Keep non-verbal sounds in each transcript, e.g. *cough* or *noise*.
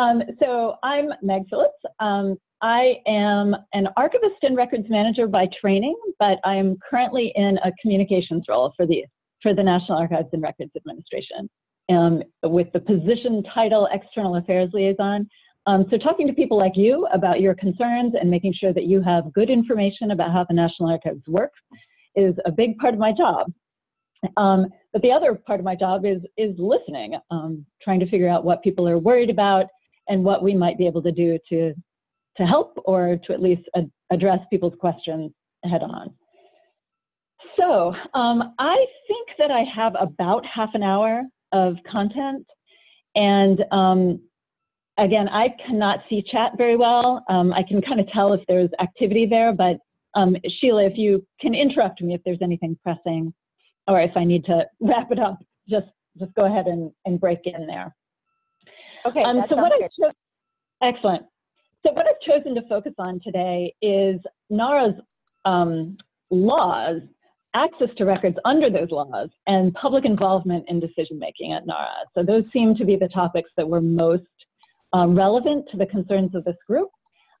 Um, so I'm Meg Phillips. Um, I am an archivist and records manager by training, but I am currently in a communications role for the for the National Archives and Records Administration um, with the position title External Affairs Liaison. Um, so talking to people like you about your concerns and making sure that you have good information about how the National Archives works is a big part of my job. Um, but the other part of my job is is listening, um, trying to figure out what people are worried about and what we might be able to do to to help or to at least ad address people's questions head on. So um, I think that I have about half an hour of content, and um, again, I cannot see chat very well. Um, I can kind of tell if there's activity there, but um, Sheila, if you can interrupt me if there's anything pressing, or if I need to *laughs* wrap it up, just just go ahead and, and break in there. Okay. Um, so what I excellent. So what I've chosen to focus on today is NARA's um, laws, access to records under those laws, and public involvement in decision making at NARA. So those seem to be the topics that were most um, relevant to the concerns of this group.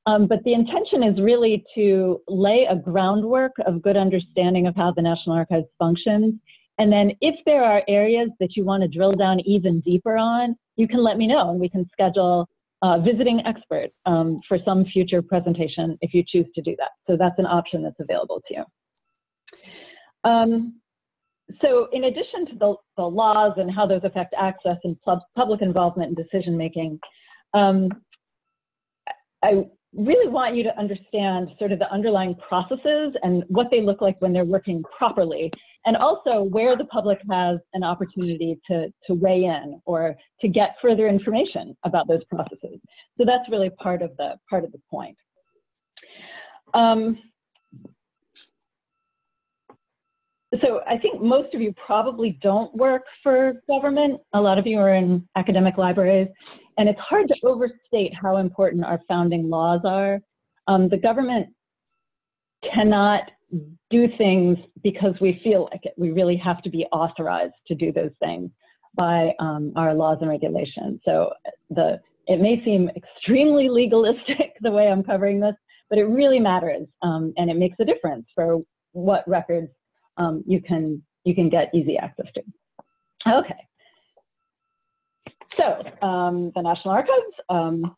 Um, but the intention is really to lay a groundwork of good understanding of how the National Archives functions. And then if there are areas that you want to drill down even deeper on, you can let me know and we can schedule uh, visiting expert um, for some future presentation if you choose to do that. So that's an option that's available to you. Um, so in addition to the, the, laws and how those affect access and public involvement in decision making, um, I really want you to understand sort of the underlying processes and what they look like when they're working properly, and also where the public has an opportunity to, to weigh in or to get further information about those processes. So that's really part of the, part of the point. Um, so I think most of you probably don't work for government. A lot of you are in academic libraries, and it's hard to overstate how important our founding laws are. Um, the government cannot do things because we feel like it. We really have to be authorized to do those things by um, our laws and regulations. So the it may seem extremely legalistic *laughs* the way I'm covering this, but it really matters, um, and it makes a difference for what records um, you can you can get easy access to. Okay. So um, the National Archives um,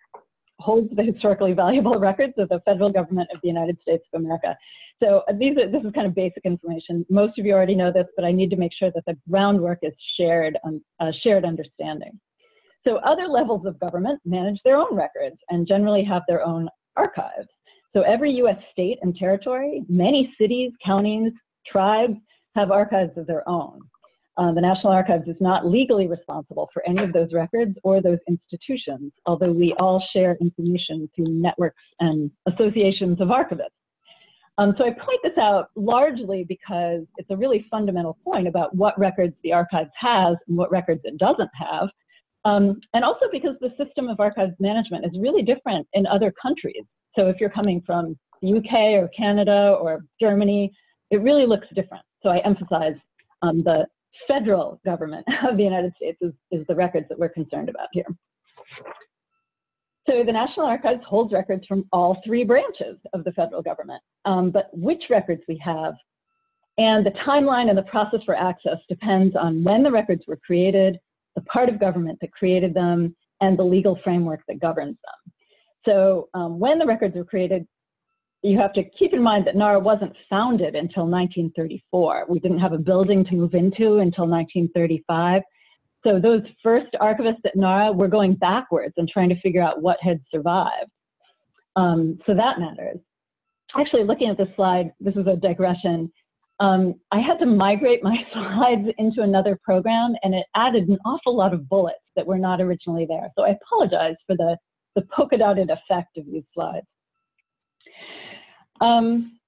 holds the historically valuable *laughs* records of the federal government of the United States of America. So uh, these are, this is kind of basic information. Most of you already know this, but I need to make sure that the groundwork is shared, um, uh, shared understanding. So other levels of government manage their own records and generally have their own archives. So every US state and territory, many cities, counties, Tribes have archives of their own. Uh, the National Archives is not legally responsible for any of those records or those institutions, although we all share information through networks and associations of archivists. Um, so I point this out largely because it's a really fundamental point about what records the archives has and what records it doesn't have. Um, and also because the system of archives management is really different in other countries. So if you're coming from the UK or Canada or Germany, it really looks different. So I emphasize um, the federal government *laughs* of the United States is, is the records that we're concerned about here. So the National Archives holds records from all three branches of the federal government, um, but which records we have and the timeline and the process for access depends on when the records were created, the part of government that created them, and the legal framework that governs them. So um, when the records were created you have to keep in mind that NARA wasn't founded until 1934. We didn't have a building to move into until 1935. So those first archivists at NARA were going backwards and trying to figure out what had survived. Um, so that matters. Actually, looking at this slide, this is a digression. Um, I had to migrate my *laughs* slides into another program and it added an awful lot of bullets that were not originally there. So I apologize for the, the polka dotted effect of these slides. Um,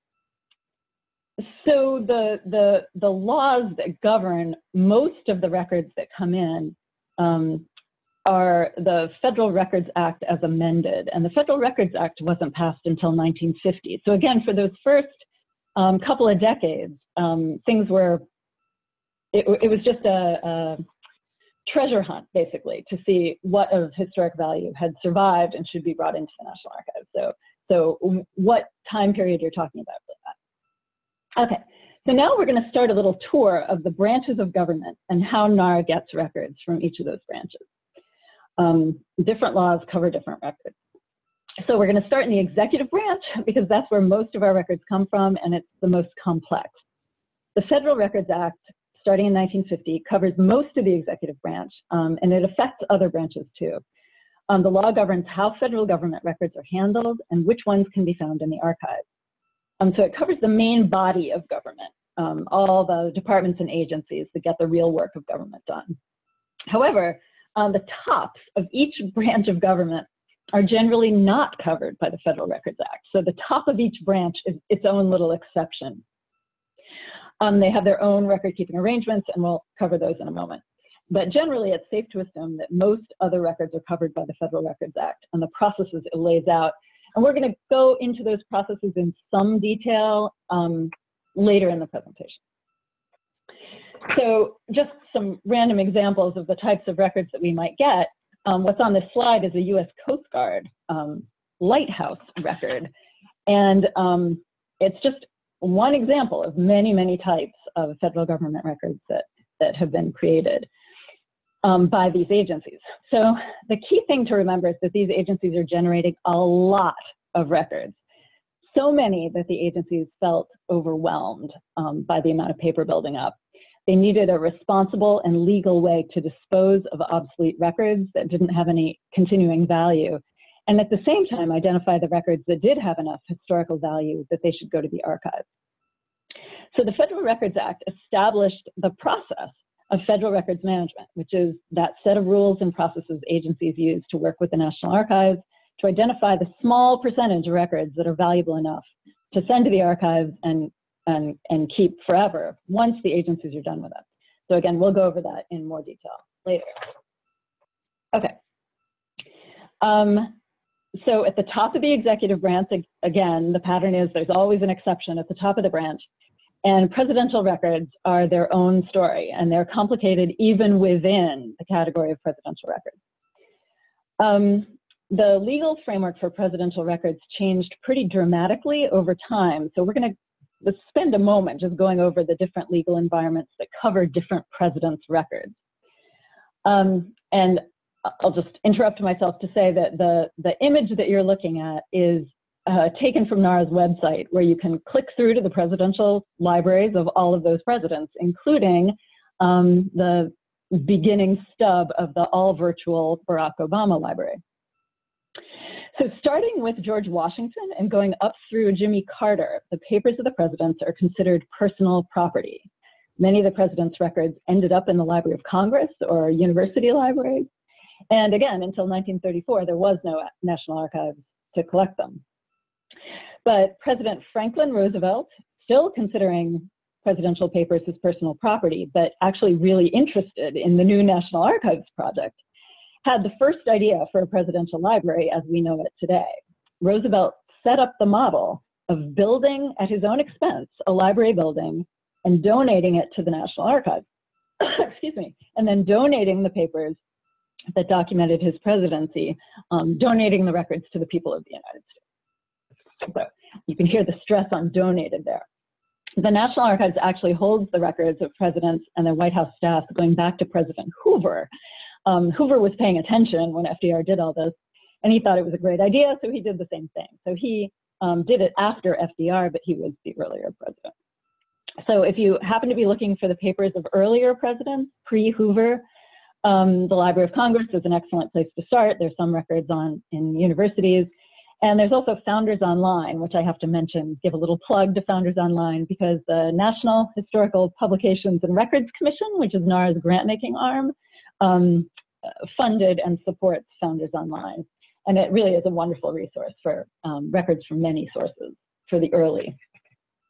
so the, the, the laws that govern most of the records that come in um, are the Federal Records Act as amended. And the Federal Records Act wasn't passed until 1950. So again, for those first um, couple of decades, um, things were, it, it, was just a, a treasure hunt, basically, to see what of historic value had survived and should be brought into the National Archives. So, so what time period you're talking about for that. Okay, so now we're going to start a little tour of the branches of government and how NARA gets records from each of those branches. Um, different laws cover different records. So we're going to start in the executive branch *laughs* because that's where most of our records come from and it's the most complex. The Federal Records Act, starting in 1950, covers most of the executive branch um, and it affects other branches too. Um, the law governs how federal government records are handled and which ones can be found in the archives. Um, so it covers the main body of government, um, all the departments and agencies that get the real work of government done. However, on the tops of each *laughs* branch of government are generally not covered by the Federal Records Act. So the top of each branch is its own little exception. Um, they have their own record keeping arrangements, and we'll cover those in a moment. But generally, it's safe to assume that most other records are covered by the Federal Records Act and the processes it lays out and we're going to go into those processes in some detail um, later in the presentation. So just some random examples of the types of records that we might get. Um, what's on this slide is a US Coast Guard um, lighthouse record. And um, it's just one example of many, many types of federal government records that, that have been created um, by these agencies. So the key thing to remember is that these agencies are generating a lot of records. So many that the agencies felt overwhelmed um, by the amount of paper building up. They needed a responsible and legal way to dispose of obsolete records that didn't have any continuing value, and at the same time identify the records that did have enough historical value that they should go to the archives. So the Federal Records Act established the process of federal records management, which is that set of rules and processes agencies use to work with the National Archives to identify the small percentage of records that are valuable enough to send to the archives and, and, and keep forever once the agencies are done with it. So again, we'll go over that in more detail later. Okay. Um, so at the top of the executive branch, again, the pattern is there's always an exception at the top of the branch. And presidential records are their own story, and they're complicated even within the category of presidential records. Um, the legal framework for presidential records changed pretty dramatically over time. So we're going to spend a moment just going over the different legal environments that cover different presidents' records. Um, and I'll just interrupt myself to say that the, the image that you're looking at is uh, taken from NARA's website, where you can click through to the presidential libraries of all of those presidents, including um, the beginning stub of the all virtual Barack Obama library. So starting with George Washington and going up through Jimmy Carter, the papers of the presidents are considered personal property. Many of the president's records ended up in the Library of Congress or university libraries. And again, until 1934, there was no National Archives to collect them. But President Franklin Roosevelt, still considering presidential papers as personal property, but actually really interested in the new National Archives project, had the first idea for a presidential library as we know it today. Roosevelt set up the model of building at his own expense a library building and donating it to the National Archives. *coughs* Excuse me, and then donating the papers that documented his presidency, um, donating the records to the people of the United States. So you can hear the stress on donated there. The National Archives actually holds the records of presidents and their White House staff going back to President Hoover. Um, Hoover was paying attention when FDR did all this, and he thought it was a great idea, so he did the same thing. So he um, did it after FDR, but he was the earlier president. So if you happen to be looking for the papers of earlier presidents, pre-Hoover, um, the Library of Congress is an excellent place to start. There's some records on in universities. And there's also Founders Online, which I have to mention, give a little plug to Founders Online because the National Historical Publications and Records Commission, which is NARA's grant making arm, um, funded and supports Founders Online. And it really is a wonderful resource for um, records from many sources for the early,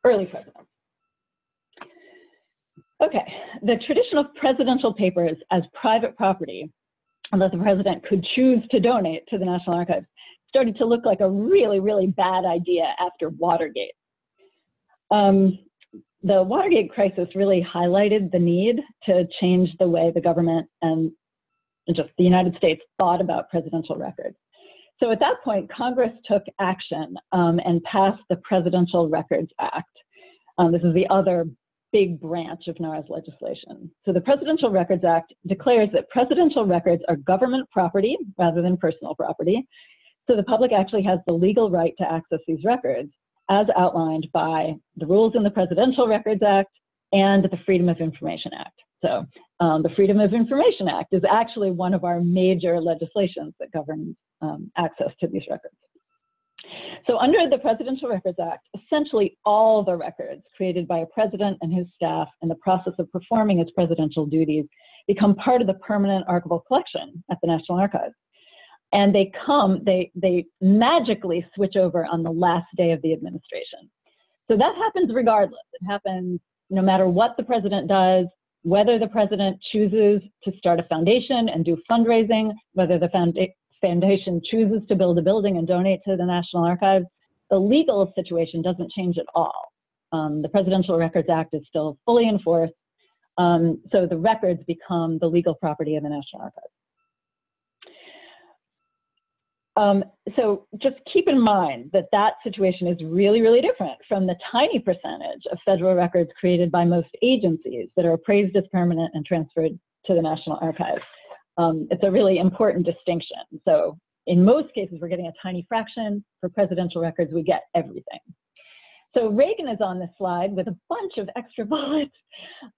early presidents. Okay, the tradition of presidential papers as private property that the president could choose to donate to the National Archives started to look like a really, really bad idea after Watergate. Um, the Watergate crisis really highlighted the need to change the way the government and just the United States thought about presidential records. So at that point, Congress took action um, and passed the Presidential Records Act. Um, this is the other big branch of NARA's legislation. So the Presidential Records Act declares that presidential records are government property rather than personal property. So the public actually has the legal right to access these records as outlined by the rules in the Presidential Records Act and the Freedom of Information Act. So um, the Freedom of Information Act is actually one of our major legislations that governs um, access to these records. So under the Presidential Records Act, essentially all the records created by a president and his staff in the process of performing his presidential duties become part of the permanent archival collection at the National Archives. And they come, they, they magically switch over on the last day of the administration. So that happens regardless. It happens no matter what the president does, whether the president chooses to start a foundation and do fundraising, whether the foundation chooses to build a building and donate to the National Archives, the legal situation doesn't change at all. Um, the Presidential Records Act is still fully enforced, um, so the records become the legal property of the National Archives. Um, so just keep in mind that that situation is really, really different from the tiny percentage of federal records created by most agencies that are appraised as permanent and transferred to the National Archives. Um, it's a really important distinction. So in most cases, we're getting a tiny fraction. For presidential records, we get everything. So Reagan is on this slide with a bunch of extra *laughs* bullets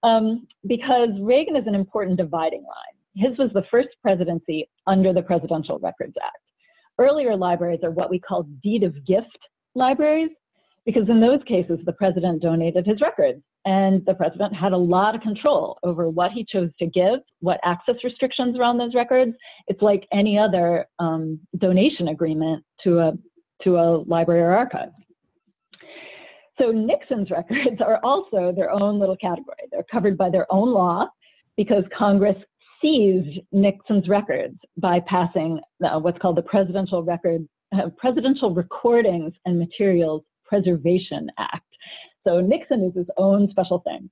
um, because Reagan is an important dividing line. His was the first presidency under the Presidential Records Act. Earlier libraries are what we call deed of gift libraries, because in those cases, the president donated his records and the president had a lot of control over what he chose to give, what access restrictions around those records. It's like any other um, donation agreement to a, to a library or archive. So Nixon's *laughs* records are also their own little category. They're covered by their own law because Congress seized Nixon's records by passing uh, what's called the Presidential Record, uh, Presidential Recordings and Materials Preservation Act. So Nixon is his own special thing.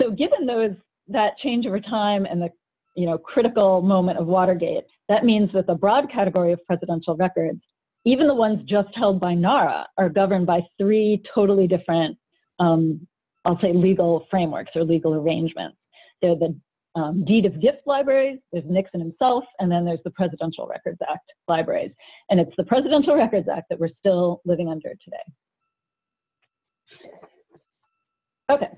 So given those that change over time and the you know critical moment of Watergate, that means that the broad category of presidential records, even the ones just held by NARA, are governed by three totally different, um, I'll say, legal frameworks or legal arrangements. They're the um, deed of gift libraries, there's Nixon himself, and then there's the Presidential Records Act libraries. And it's the Presidential Records Act that we're still living under today. Okay,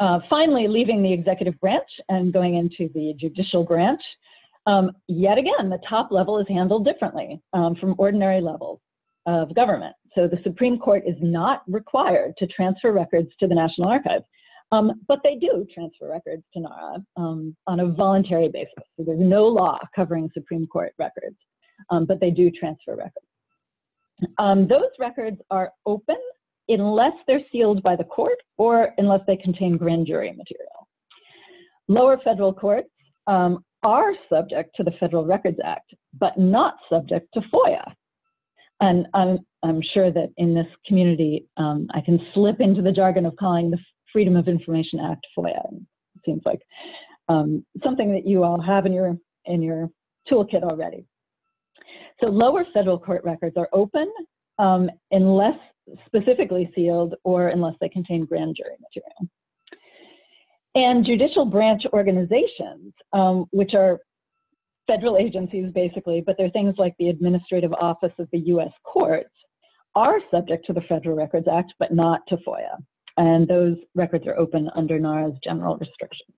uh, finally leaving the executive branch and going into the judicial branch. Um, yet again, the top level is handled differently um, from ordinary levels of government. So the Supreme Court is not required to transfer records to the National Archives, um, but they do transfer records to NARA um, on a voluntary basis. So there's no law covering Supreme Court records, um, but they do transfer records. Um, those records are open unless they're sealed by the court or unless they contain grand jury material. Lower federal courts um, are subject to the Federal Records Act, but not subject to FOIA. And I'm, I'm sure that in this community, um, I can slip into the jargon of calling the Freedom of Information Act FOIA. It seems like um, something that you all have in your, in your toolkit already. So lower federal court records are open um, unless specifically sealed or unless they contain grand jury material. And judicial branch organizations, um, which are federal agencies basically, but they're things like the Administrative Office of the U.S. Courts, are subject to the Federal Records Act, but not to FOIA. And those records are open under NARA's general restrictions.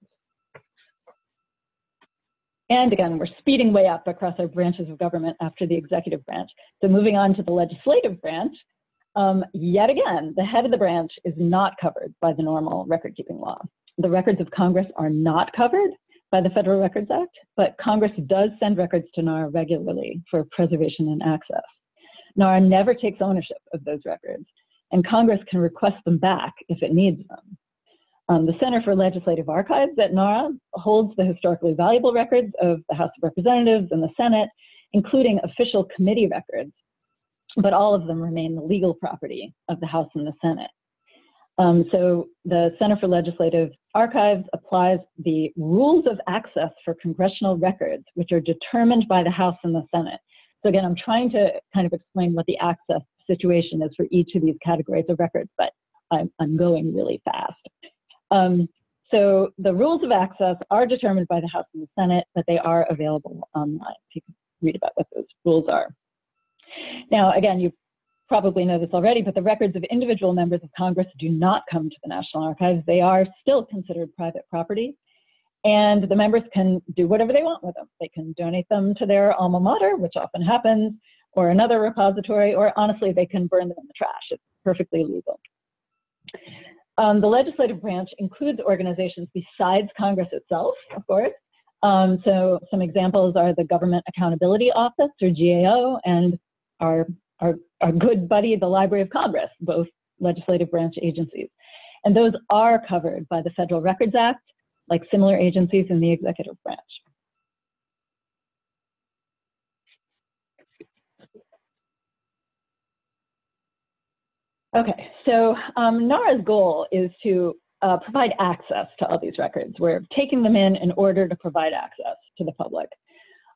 And again, we're speeding way up across our branches of government after the executive branch. So moving on to the legislative branch, um, yet again, the head of the branch is not covered by the normal record keeping law. The records of Congress are not covered by the Federal Records Act, but Congress does send records to NARA regularly for preservation and access. NARA never takes ownership of those records, and Congress can request them back if it needs them. Um, the Center for Legislative Archives at NARA holds the historically valuable records of the House of Representatives and the Senate, including official committee records but all of them remain the legal property of the House and the Senate. Um, so the Center for Legislative Archives applies the rules of access for congressional records, which are determined by the House and the Senate. So again, I'm trying to kind of explain what the access situation is for each of these categories of records, but I'm, I'm going really fast. Um, so the rules of access are determined by the House and the Senate, but they are available online. You can read about what those rules are. Now, again, you probably know this already, but the records of individual members of Congress do not come to the National Archives. They are still considered private property. And the members can do whatever they want with them. They can donate them to their alma mater, which often happens, or another repository, or honestly, they can burn them in the trash. It's perfectly legal. Um, the legislative branch includes organizations besides Congress itself, of course. Um, so some examples are the Government Accountability Office, or GAO, and our our, our good buddy, the Library of Congress, both legislative branch agencies. And those are covered by the Federal Records Act, like similar agencies in the executive branch. Okay, so um, NARA's goal is to uh, provide access to all these records. We're taking them in in order to provide access to the public.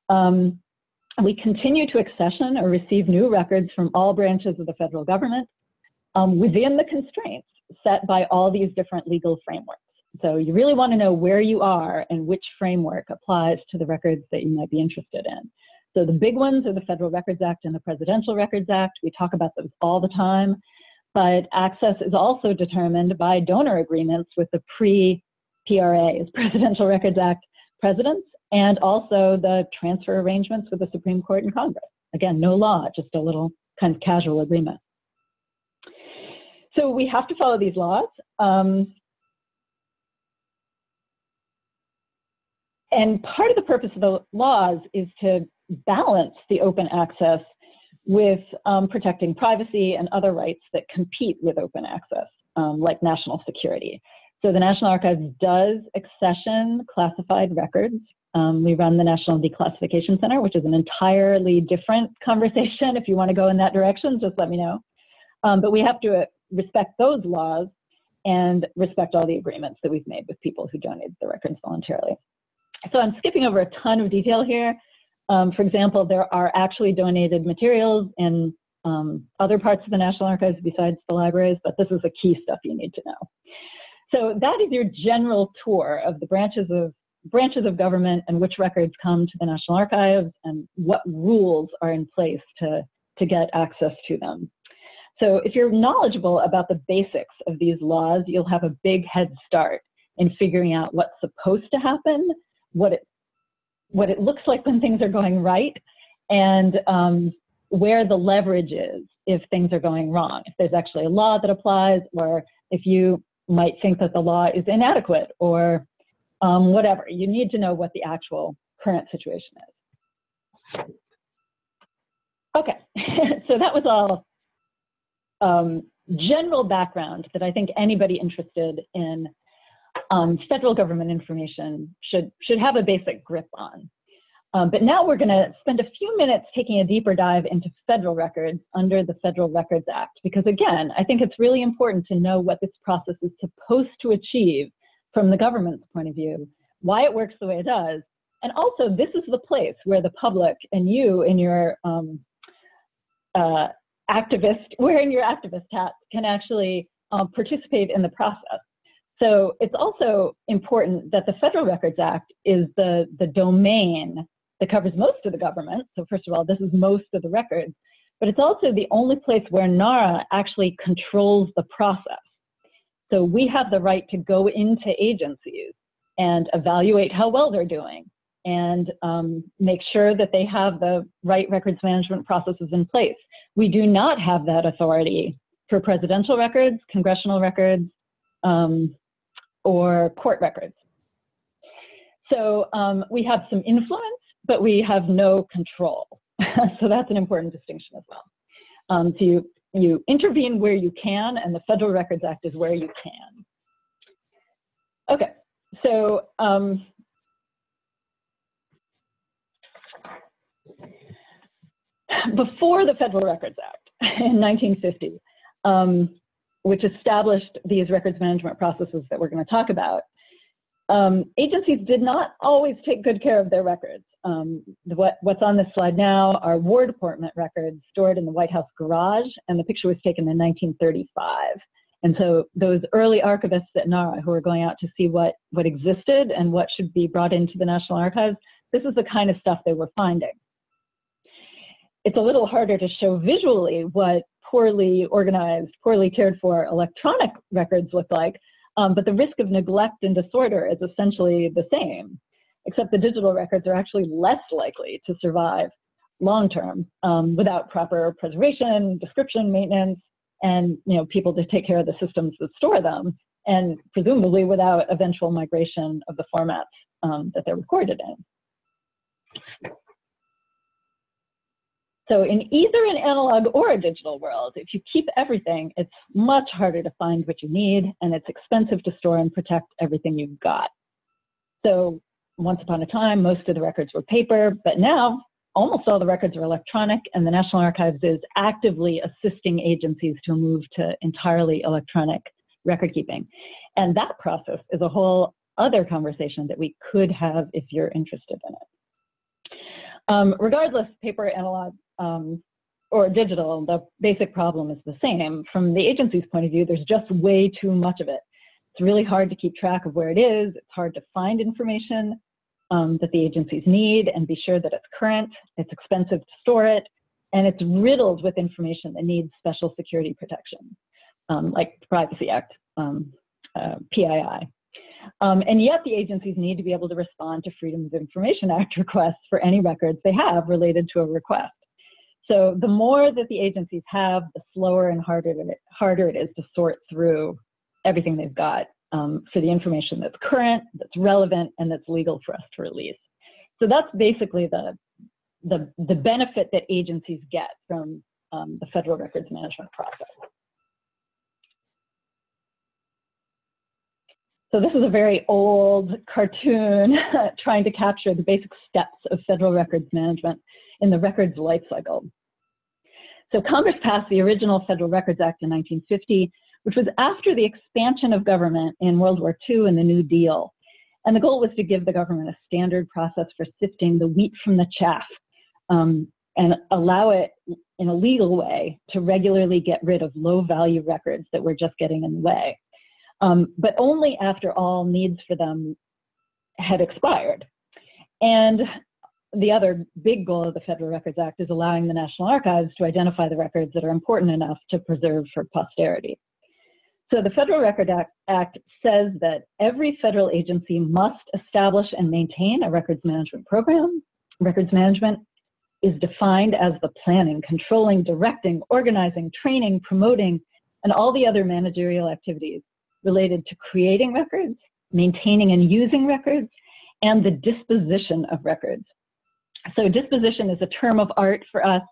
Um, we continue to accession or receive new records from all branches of the federal government um, within the constraints set by all these different legal frameworks. So you really want to know where you are and which framework applies to the records that you might be interested in. So the big ones are the Federal Records Act and the Presidential Records Act. We talk about those all the time, but access is also determined by donor agreements with the pre-PRAs, Presidential Records Act presidents and also the transfer arrangements with the Supreme Court and Congress. Again, no law, just a little kind of casual agreement. So we have to follow these laws. Um, and part of the purpose of the laws is to balance the open access with um, protecting privacy and other rights that compete with open access, um, like national security. So the National Archives does accession classified records um, we run the National Declassification Center, which is an entirely different *laughs* conversation. If you want to go in that direction, just let me know. Um, but we have to uh, respect those laws and respect all the agreements that we've made with people who donated the records voluntarily. So I'm skipping over a ton of detail here. Um, for example, there are actually donated materials in um, other parts of the National Archives besides the libraries, but this is the key stuff you need to know. So that is your general tour of the branches of branches of government and which records come to the National Archives and what rules are in place to, to get access to them. So if you're knowledgeable about the basics of these laws, you'll have a big head start in figuring out what's supposed to happen, what it, what it looks like when things are going right, and um, where the leverage is if things are going wrong. If there's actually a law that applies, or if you might think that the law is inadequate or um, whatever. You need to know what the actual current situation is. Okay, *laughs* so that was all um, general background that I think anybody interested in um, federal government information should, should have a basic grip on. Um, but now we're going to spend a few minutes taking a deeper dive into federal records under the Federal Records Act, because again, I think it's really important to know what this process is supposed to achieve from the government's point of view, why it works the way it does. And also, this is the place where the public and you in your um, uh, activist, *laughs* wearing your activist hat, can actually um, participate in the process. So it's also important that the Federal Records Act is the, the domain that covers most of the government. So first of all, this is most of the records, but it's also the only place where NARA actually controls the process. So we have the right to go into agencies and evaluate how well they're doing and um, make sure that they have the right records management processes in place. We do not have that authority for presidential records, congressional records, um, or court records. So um, we have some influence, but we have no control. *laughs* so that's an important distinction as well. Um, so you, you intervene where you can, and the Federal Records Act is where you can. Okay, so um, before the Federal Records Act *laughs* in 1950, um, which established these records management processes that we're going to talk about, um, agencies did not always take good care of their records. Um, what, what's on this slide now are War Department records stored in the White House garage, and the picture was taken in 1935. And so those early archivists at NARA who were going out to see what, what existed and what should be brought into the National Archives, this is the kind of stuff they were finding. It's a little harder to show visually what poorly organized, poorly cared for electronic records look like, um, but the risk of neglect and disorder is essentially the same, except the digital records are actually less likely to survive long term um, without proper preservation, description, maintenance, and you know people to take care of the systems that store them, and presumably without eventual migration of the formats um, that they're recorded in. So in either an analog or a digital world, if you keep everything, it's much harder to find what you need, and it's expensive to store and protect everything you've got. So once upon a time, most of the records were paper, but now almost all the records are electronic, and the National Archives is actively assisting agencies to move to entirely electronic record keeping. And that process is a whole other conversation that we could have if you're interested in it. Um, regardless, paper, analog, um, or digital, the basic problem is the same. From the agency's point of view, there's just way too much of it. It's really hard to keep track of where it is. It's hard to find information um, that the agencies need and be sure that it's current. It's expensive to store it, and it's riddled with information that needs special security protection, um, like the Privacy Act, um, uh, PII. Um, and yet the agencies need to be able to respond to Freedom of Information Act *laughs* requests for any records they have related to a request. So the more that the agencies have, the slower and harder it, harder it is to sort through everything they've got um, for the information that's current, that's relevant, and that's legal for us to release. So that's basically the, the, the benefit that agencies get from um, the federal records management process. So this is a very old cartoon *laughs* trying to capture the basic steps of federal records management in the records life cycle. So Congress passed the original Federal Records Act in 1950, which was after the expansion of government in World War II and the New Deal. And the goal was to give the government a standard process for sifting the wheat from the chaff um, and allow it in a legal way to regularly get rid of low value records that were just getting in the way. Um, but only after all needs for them had expired. And the other big goal of the Federal Records Act is allowing the National Archives to identify the records that are important enough to preserve for posterity. So the Federal Record Act, Act, says that every federal agency must establish and maintain a records management program. Records management is defined as the planning, controlling, directing, organizing, training, promoting, and all the other managerial activities related to creating records, maintaining and using records, and the disposition of records. So disposition is a term of art for us,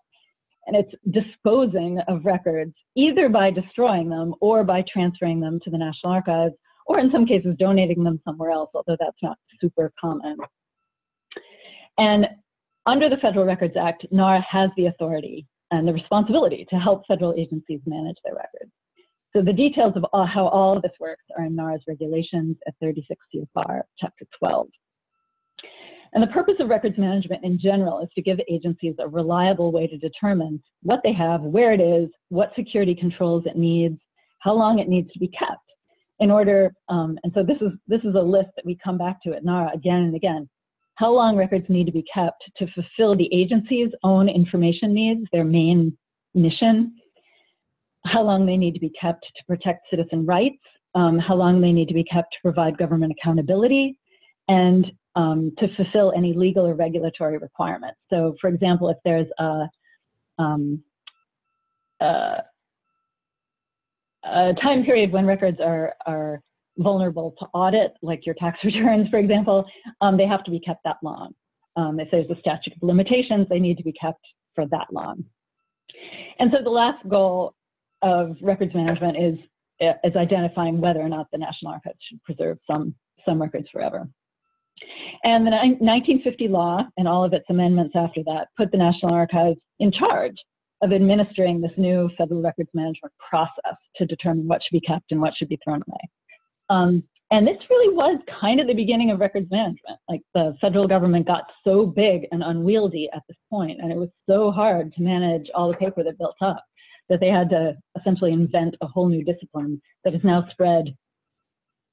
and it's disposing of records either by destroying them or by transferring them to the National Archives, or in some cases donating them somewhere else, although that's not super common. And under the Federal Records Act, NARA has the authority and the responsibility to help federal agencies manage their records. So the details of all, how all of this works are in NARA's regulations at 36 CFR, Chapter 12. And the purpose of records management in general is to give agencies a reliable way to determine what they have, where it is, what security controls it needs, how long it needs to be kept in order, um, and so this is, this is a list that we come back to at NARA again and again. How long records need to be kept to fulfill the agency's own information needs, their main mission, how long they need to be kept to protect citizen rights, um, how long they need to be kept to provide government accountability, and um, to fulfill any legal or regulatory requirements. So, for example, if there's a, um, a, a time period when records are, are vulnerable to audit, like your tax *laughs* returns, for example, um, they have to be kept that long. Um, if there's a statute of limitations, they need to be kept for that long. And so the last goal of records management is, is identifying whether or not the National Archives should preserve some, some records forever. And the 1950 law and all of its amendments after that put the National Archives in charge of administering this new federal records management process to determine what should be kept and what should be thrown away. Um, and this really was kind of the beginning of records management. Like the federal government got so big and unwieldy at this point, and it was so hard to manage all the paper that built up that they had to essentially invent a whole new discipline that is now spread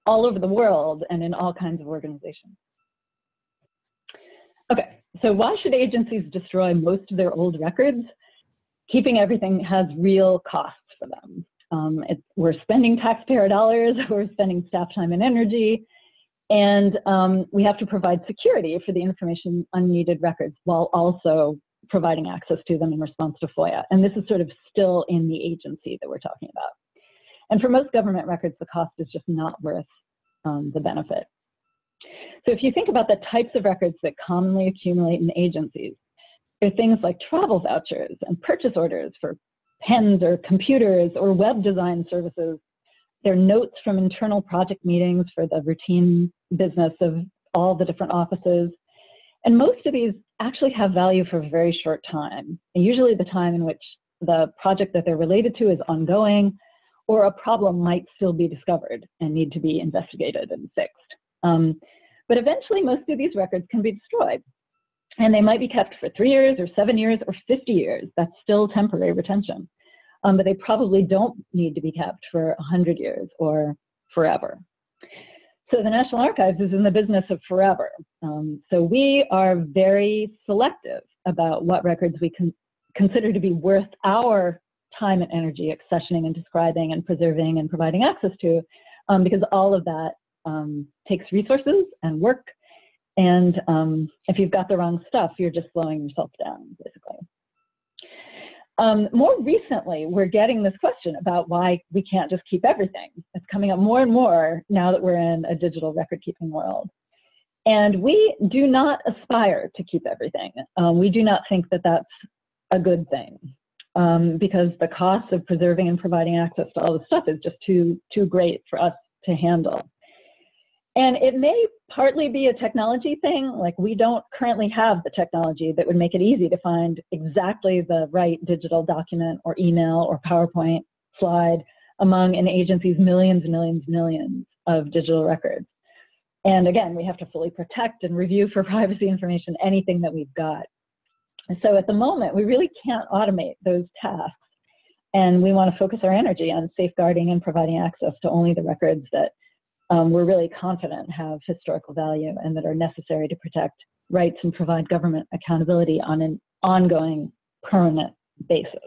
all over the world and in all kinds of organizations. Okay, so why should agencies destroy most of their old records? Keeping everything has real costs for them. Um, we're spending taxpayer dollars, *laughs* we're spending staff time and energy, and um, we have to provide security for the information unneeded records while also providing access to them in response to FOIA. And this is sort of still in the agency that we're talking about. And for most government records, the cost is just not worth um, the benefit. So if you think about the types of records that commonly accumulate in agencies, there are things like travel vouchers and purchase orders for pens or computers or web design services. There are notes from internal project meetings for the routine business of all the different offices. And most of these actually have value for a very short time, and usually the time in which the project that they're related to is ongoing or a problem might still be discovered and need to be investigated and fixed. Um, but eventually, most of these records can be destroyed. And they might be kept for three years or seven years or 50 years. That's still temporary retention. Um, but they probably don't need to be kept for 100 years or forever. So the National Archives is in the business of forever. Um, so we are very selective about what records we can consider to be worth our time and energy accessioning and describing and preserving and providing access to, um, because all of that um, takes resources and work. And um, if you've got the wrong stuff, you're just slowing yourself down, basically. Um, more recently, we're getting this question about why we can't just keep everything. It's coming up more and more now that we're in a digital record keeping world. And we do not aspire to keep everything. Um, we do not think that that's a good thing um, because the cost of preserving and providing access to all this stuff is just too, too great for us to handle. And it may partly be a technology thing. Like we don't currently have the technology that would make it easy to find exactly the right digital document or email or PowerPoint slide among an agency's millions and millions and millions of digital records. And again, we have to fully protect and review for *laughs* privacy information anything that we've got. so at the moment, we really can't automate those tasks. And we want to focus our energy on safeguarding and providing access to only the records that um, we're really confident have historical value and that are necessary to protect rights and provide government accountability on an ongoing, permanent basis.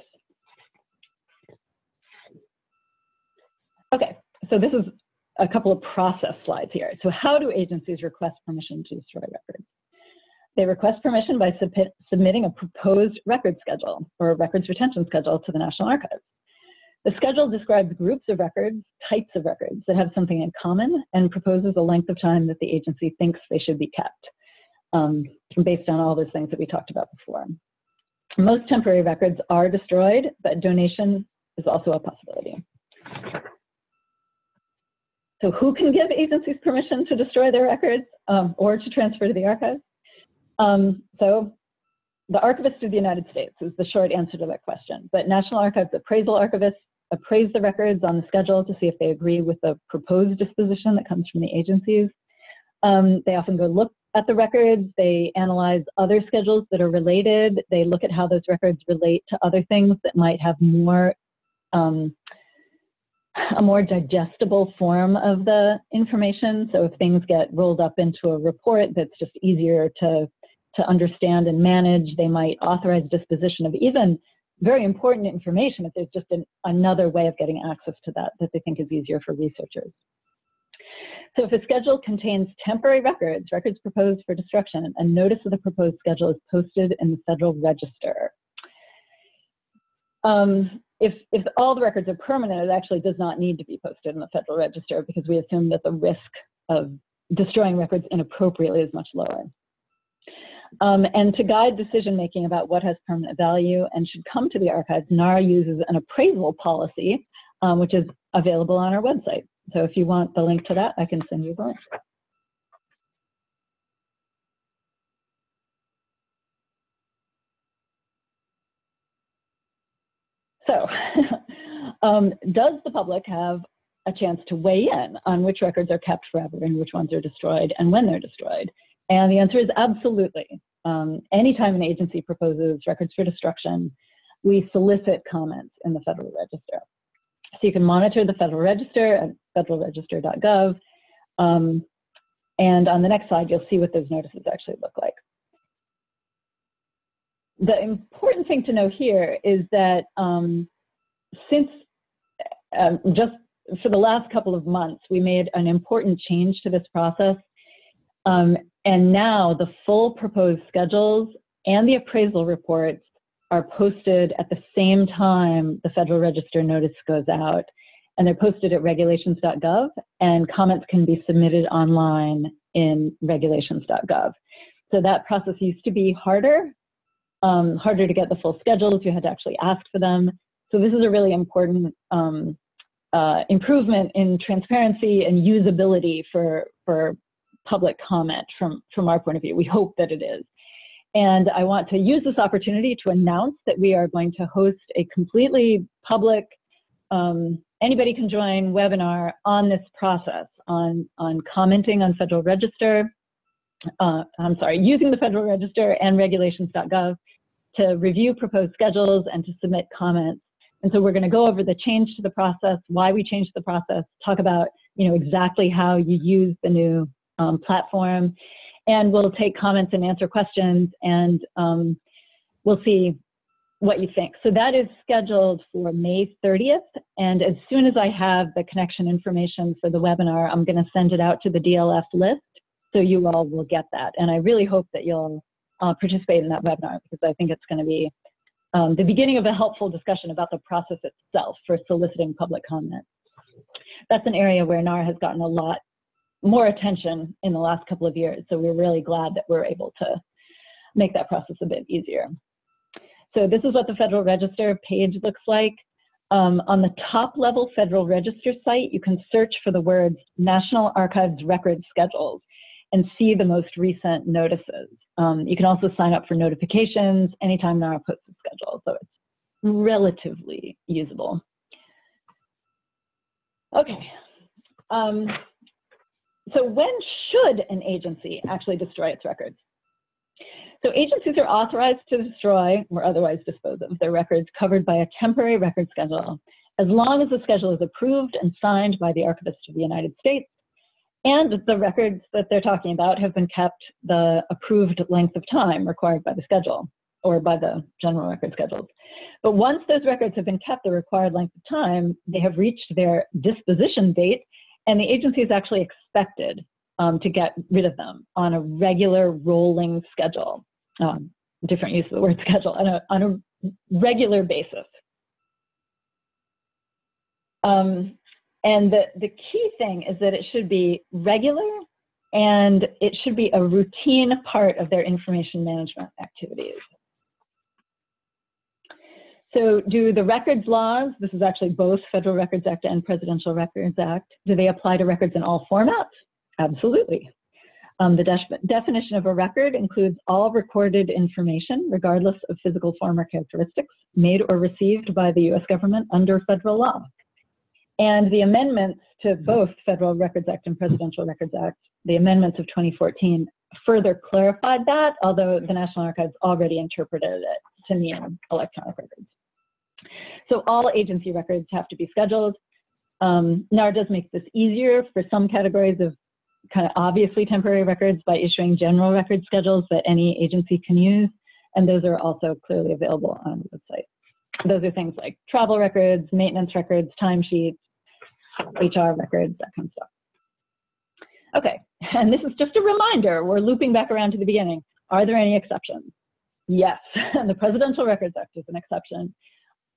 Okay, so this is a couple of process slides here. So how do agencies request permission to destroy records? They request permission by submit, submitting a proposed record schedule or records retention schedule to the National Archives. The schedule describes groups of records, types of records that have something in common and proposes a length of time that the agency thinks they should be kept um, based on all those things that we talked about before. Most temporary records are destroyed, but donation is also a possibility. So who can give agencies permission to destroy their records um, or to transfer to the archives? Um, so the Archivist of the United States is the short answer to that question. But National Archives appraisal archivists appraise the records on the schedule to see if they agree with the proposed disposition that comes from the agencies. Um, they often go look at the records, they analyze other schedules that are related, they look at how those records relate to other things that might have more, um, a more digestible form of the information. So if things get rolled up into a report that's just easier to, to understand and manage, they might authorize disposition of even very important information if there's just an, another way of getting access to that that they think is easier for researchers. So if a schedule contains temporary records, records proposed for destruction, a notice of the proposed schedule is posted in the Federal Register. Um, if, if all the records are permanent, it actually does not need to be posted in the Federal Register because we assume that the risk of destroying records inappropriately is much lower um, and to guide decision making about what has permanent value and should come to the archives, NARA uses an appraisal policy, um, which is available on our website. So if you want the link to that, I can send you the link. So, *laughs* um, does the public have a chance to weigh in on which records are kept forever and which ones are destroyed and when they're destroyed? And the answer is absolutely. Um, anytime an agency proposes records for destruction, we solicit comments in the Federal Register. So you can monitor the Federal Register at federalregister.gov. Um, and on the next slide, you'll see what those notices actually look like. The important thing to know here is that um, since um, just for the last couple of months, we made an important change to this process. Um, and now the full proposed schedules and the appraisal reports are posted at the same time the Federal Register notice goes out. And they're posted at regulations.gov, and comments can be submitted online in regulations.gov. So that process used to be harder, um, harder to get the full schedules. You had to actually ask for them. So this is a really important um, uh, improvement in transparency and usability for, for public comment from, from our point of view. We hope that it is. And I want to use this opportunity to announce that we are going to host a completely public, um, anybody can join webinar on this process, on, on commenting on Federal Register, uh, I'm sorry, using the Federal Register and regulations.gov to review proposed schedules and to submit comments. And so we're going to go over the change to the process, why we changed the process, talk about you know exactly how you use the new um, platform, and we'll take comments and answer questions and um, we'll see what you think. So that is scheduled for May 30th. And as soon as I have the connection information for the webinar, I'm going to send it out to the DLF list so you all will get that. And I really hope that you'll uh, participate in that webinar because I think it's going to be um, the beginning of a helpful discussion about the process itself for soliciting public comment. That's an area where NARA has gotten a lot more attention in the last couple of years. So we're really glad that we're able to make that process a bit easier. So this is what the Federal Register page looks like. Um, on the top level Federal Register site, you can search for the words National Archives Record Schedules and see the most recent notices. Um, you can also sign up for notifications anytime NARA puts a schedule, so it's relatively usable. Okay. Um, so when should an agency actually destroy its records? So agencies are authorized to destroy or otherwise dispose of their records covered by a temporary record schedule as long as the schedule is approved and signed by the Archivist of the United States and the records that they're talking about have been kept the approved length of time required by the schedule or by the general record schedules. But once those records have been kept the required length of time, they have reached their disposition date and the agency is actually expected um, to get rid of them on a regular rolling schedule. Um, different use of the word *laughs* schedule on a, on a regular basis. Um, and the, the key thing is that it should be regular and it should be a routine part of their information management activities. So do the records laws, this is actually both Federal Records Act and Presidential Records Act, do they apply to records in all formats? Absolutely. Um, the definition of a record includes all recorded information, regardless of physical form or characteristics, made or received by the US government under federal law. And the amendments to both Federal Records Act and Presidential Records Act, the amendments of 2014, further clarified that, although the National Archives already interpreted it to mean electronic records. So all agency records have to be scheduled. Um, NARA does make this easier for some categories of kind of obviously temporary records by issuing general record schedules that any agency can use, and those are also clearly available on the website. Those are things like travel records, maintenance records, timesheets, HR records, that kind of stuff. Okay, and this is just a reminder, we're looping back around to the beginning. Are there any exceptions? Yes, *laughs* and the Presidential Records Act is an exception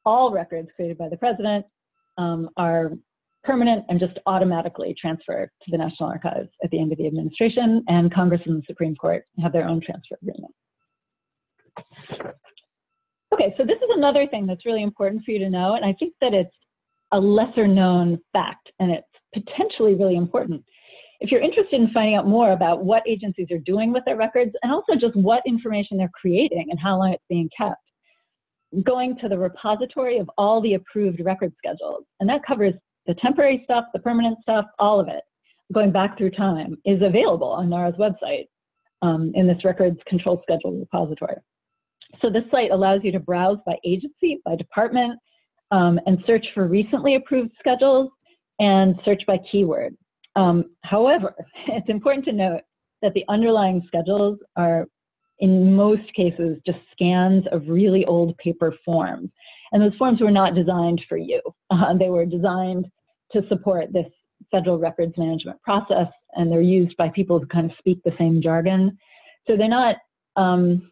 all records created by the president um, are permanent and just automatically transferred to the National Archives at the end of the administration, and Congress and the Supreme Court have their own transfer agreement. Okay, so this is another thing that's really important for you to know, and I think that it's a lesser known fact, and it's potentially really important. If you're interested in finding out more about what agencies are doing with their records, and also just what information they're creating and how long it's being kept, going to the repository of all the approved record schedules. And that covers the temporary stuff, the permanent stuff, all of it, going back through time, is available on NARA's website um, in this records control schedule repository. So this site allows you to browse by agency, by department, um, and search for recently approved schedules and search by keyword. Um, however, *laughs* it's important to note that the underlying schedules are in most cases just scans of really old paper forms. And those forms were not designed for you. Uh, they were designed to support this federal records management process, and they're used by people who kind of speak the same jargon. So they're not, um,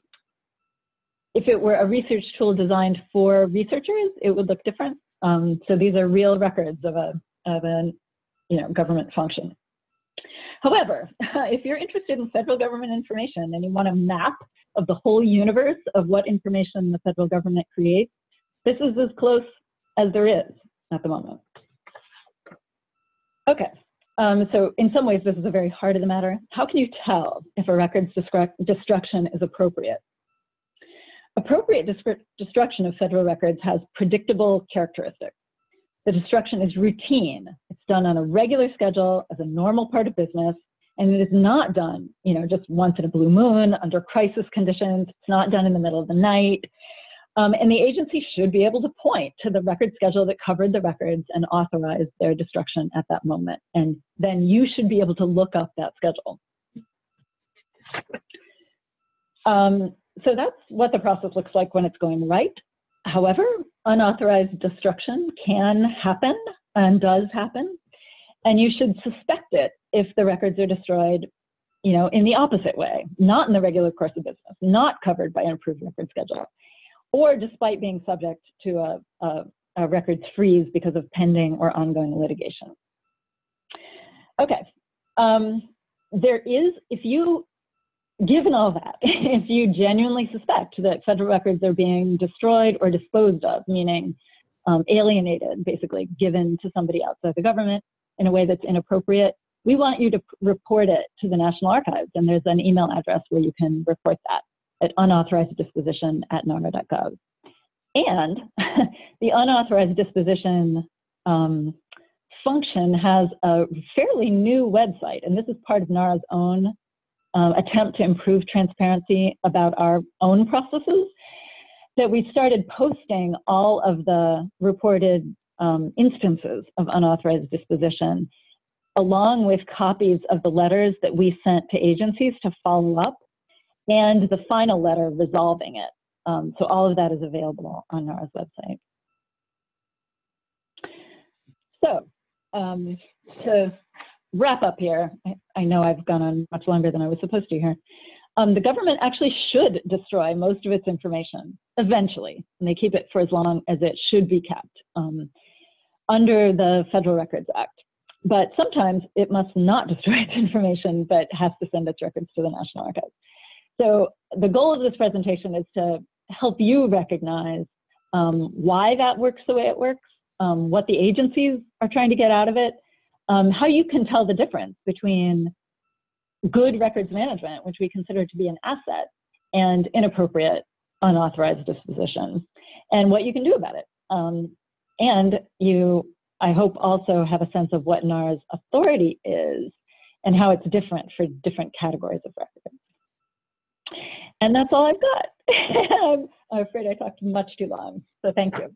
if it were a research tool designed for researchers, it would look different. Um, so these are real records of a, of a you know, government function. However, *laughs* if you're interested in federal government information and you want a map of the whole universe of what information the federal government creates, this is as close as there is at the moment. Okay, um, so in some ways this is the very heart of the matter. How can you tell if a record's destruction is appropriate? Appropriate destruction of federal records has predictable characteristics. The destruction is routine. Done on a regular schedule as a normal part of business, and it is not done, you know, just once in a blue moon under crisis conditions. It's not done in the middle of the night. Um, and the agency should be able to point to the record schedule that covered the records and authorized their destruction at that moment. And then you should be able to look up that schedule. Um, so that's what the process looks like when it's going right. However, unauthorized destruction can happen and does happen, and you should suspect it if the records are destroyed, you know, in the opposite way, not in the regular course of business, not covered by an approved record schedule, or despite being subject to a, a, a records freeze because of pending or ongoing litigation. Okay, um, there is, if you given all that, *laughs* if you genuinely suspect that federal records are being destroyed or disposed of, meaning um, alienated, basically given to somebody outside the government in a way that's inappropriate, we want you to report it to the National Archives. And there's an email address where you can report that at unauthorized disposition at nara.gov. And *laughs* the unauthorized disposition um, function has a fairly new website, and this is part of NARA's own um, attempt to improve transparency about our own processes that we started posting all of the reported um, instances of unauthorized disposition along with copies of the letters that we sent to agencies to follow up and the final letter resolving it. Um, so all of that is available on NARA's website. So um, to wrap up here, I, I, know I've gone on much longer than I was supposed to here. Um, the government actually should destroy most of its information eventually, and they keep it for as long as it should be kept um, under the Federal Records Act. But sometimes it must not *laughs* destroy its information, but has to send its records to the National Archives. So the goal of this presentation is to help you recognize um, why that works the way it works, um, what the agencies are trying to get out of it, um, how you can tell the difference between good records management, which we consider to be an asset, and inappropriate unauthorized disposition, and what you can do about it. Um, and you, I hope, also have a sense of what NARA's authority is and how it's different for different categories of records. And that's all I've got. *laughs* I'm afraid I talked much too long, so thank you.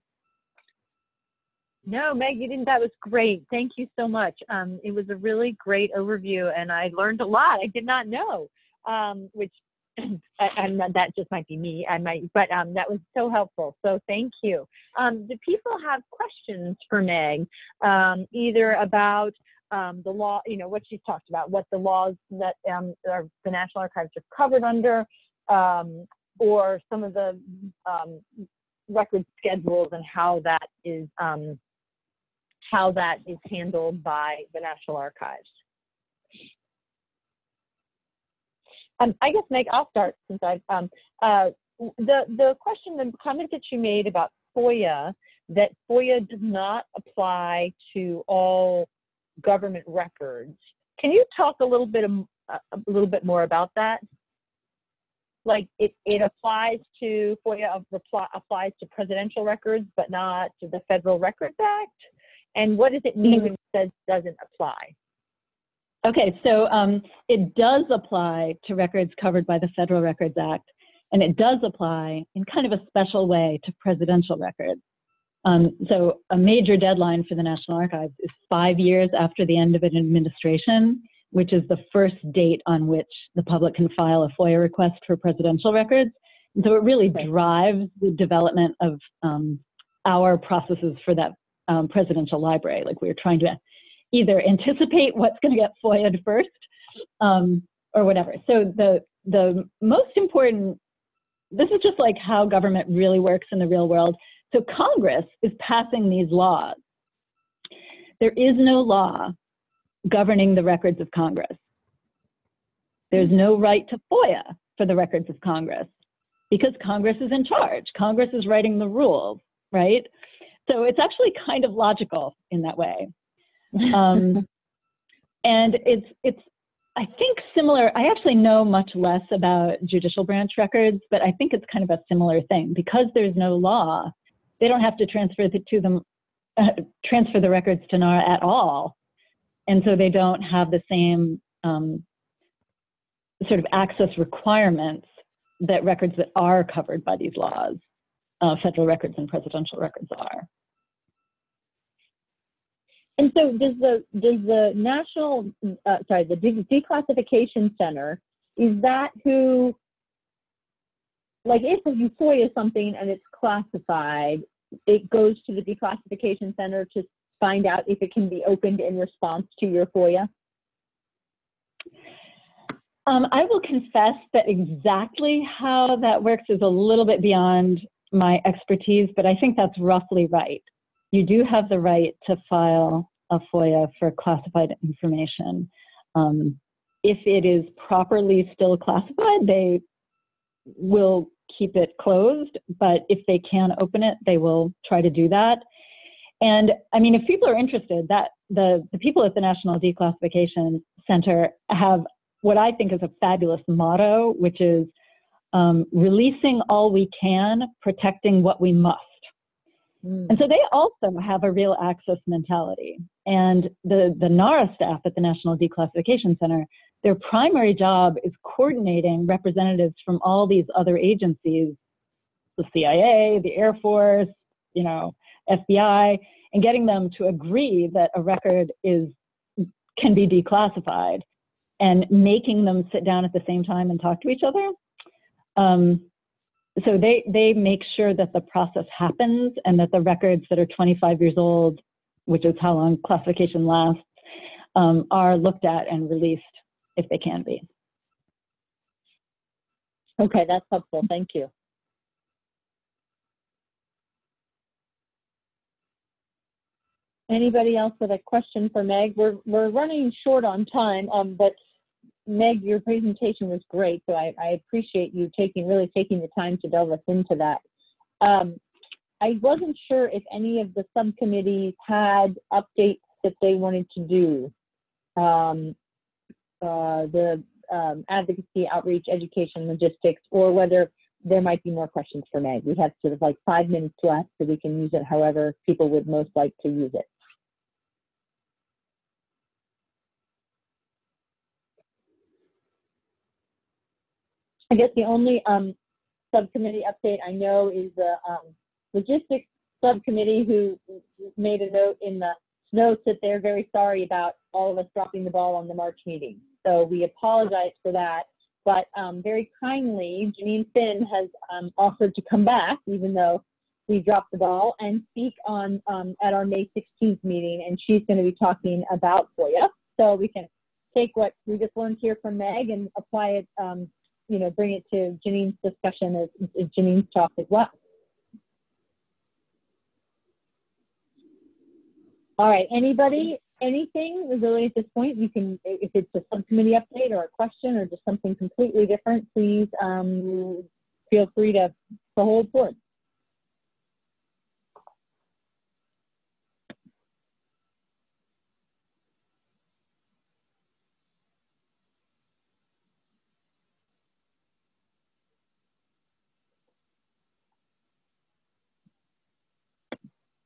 No, Meg, you didn't. That was great. Thank you so much. Um, it was a really great overview, and I learned a lot I did not know, um, which *clears throat* and that just might be me. I might, but um, that was so helpful. So thank you. Um, do people have questions for Meg, um, either about um, the law, you know, what she's talked about, what the laws that um, are, the National Archives are covered under, um, or some of the um, record schedules and how that is um, how that is handled by the National Archives. Um, I guess, Meg, I'll start since I, um, uh, the, the question, the comment that you made about FOIA, that FOIA does not apply to all government records. Can you talk a little bit, um, a little bit more about that? like it, it applies to FOIA applies to presidential records, but not to the Federal Records Act? And what does it mean when it says doesn't apply? Okay, so um, it does apply to records covered by the Federal Records Act, and it does apply in kind of a special way to presidential records. Um, so a major deadline for the National Archives is five years after the end of an administration, which is the first date on which the public can file a FOIA request for presidential records. And so it really drives the development of um, our processes for that um, presidential library. Like we're trying to either anticipate what's going to get FOIA'd first um, or whatever. So the the most important, this is just like how government really works in the real world. So Congress is passing these laws. There is no law governing the records of Congress. There's no right to FOIA for the records of Congress because Congress is in charge. Congress is writing the rules, right? So it's actually kind of logical in that way. *laughs* Um, and it's, it's, I think similar, I actually know much less about judicial branch records, but I think it's kind of a similar thing. Because there's no law, they don't have to transfer the, to them, uh, transfer the records to NARA at all. And so they don't have the same um, sort of access requirements that records that are covered by these laws, uh, federal records and presidential records are. And so does the does the national uh, sorry the de declassification center is that who like if you FOIA something and it's classified, it goes to the declassification center to find out if it can be opened in response to your FOIA? Um, I will confess that exactly how that works is a little bit beyond my expertise, but I think that's roughly right. You do have the right to file a FOIA for classified information. Um, if it is properly still classified, they will keep it closed, but if they can open it, they will try to do that. And I mean, if people are interested, that the, the people at the National Declassification Center have what I think is a fabulous motto, which is um, releasing all we can, protecting what we must. Mm. And so they also have a real access mentality. And the, the NARA staff at the National Declassification Center, their primary job is coordinating representatives from all these other agencies, the CIA, the Air Force, you know, FBI, and getting them to agree that a record is can be declassified and making them sit down at the same time and talk to each other. Um, so they, they make sure that the process happens and that the records that are 25 years old, which is how long classification lasts, um, are looked at and released if they can be. Okay, that's helpful. Thank you. Anybody else with a question for Meg? We're, we're running short on time, um, but Meg, your presentation was great, so I, I, appreciate you taking really taking the time to delve us into that. Um, I wasn't sure if any of the subcommittees had updates that they wanted to do. Um, uh, the um, advocacy, outreach, education, logistics, or whether there might be more questions for Meg. We have sort of like five minutes left, so we can use it however people would most like to use it. I guess the only um, subcommittee update I know is the um, logistics subcommittee who made a note in the notes that they're very sorry about all of us dropping the ball on the March meeting. So we apologize for that. But um, very kindly, Janine Finn has um, offered to come back, even though we dropped the ball, and speak on um, at our May 16th meeting. And she's going to be talking about FOIA. So we can take what we just learned here from Meg and apply it um, you know, bring it to Janine's discussion as, as Janine's talk as well. All right, anybody, anything really at this point, you can, if it's a subcommittee update or a question or just something completely different, please um, feel free to, to hold forth.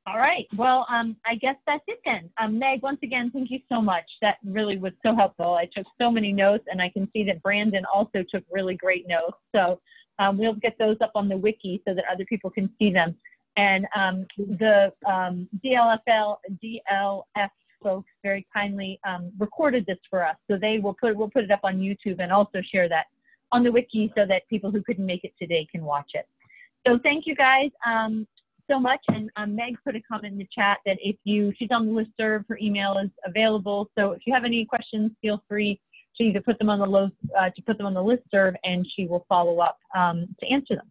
All right. Well, um, I guess that's it then. Um, Meg, once again, thank you so much. That really was so helpful. I took so many notes, and I can see that Brandon also took really great notes. So um, we'll get those up on the wiki so that other people can see them. And um, the um, DLFL, DLF folks very kindly um, recorded this for us, so they will put we'll put it up on YouTube and also share that on the wiki so that people who couldn't make it today can watch it. So thank you guys um, so much. And um, Meg put a comment in the chat that if you she's on the list serve, her email is available. So if you have any questions, feel free to either put them on the list uh, to put them on the list serve, and she will follow up um, to answer them.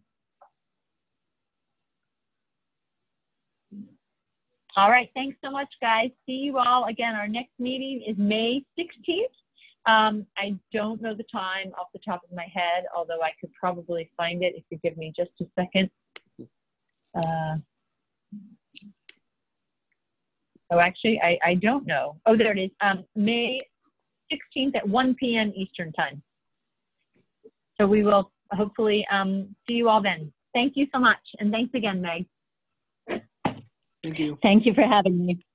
All right, thanks so much, guys. See you all again. Our next meeting is May 16th. Um, I don't know the time off the top of my head, although I could probably find it if you give me just a second. Uh, oh, actually, I, I don't know. Oh, there it is. Um, May 16th at 1 p.m. Eastern Time. So we will hopefully um, see you all then. Thank you so much. And thanks again, Meg. Thank you. Thank you for having me.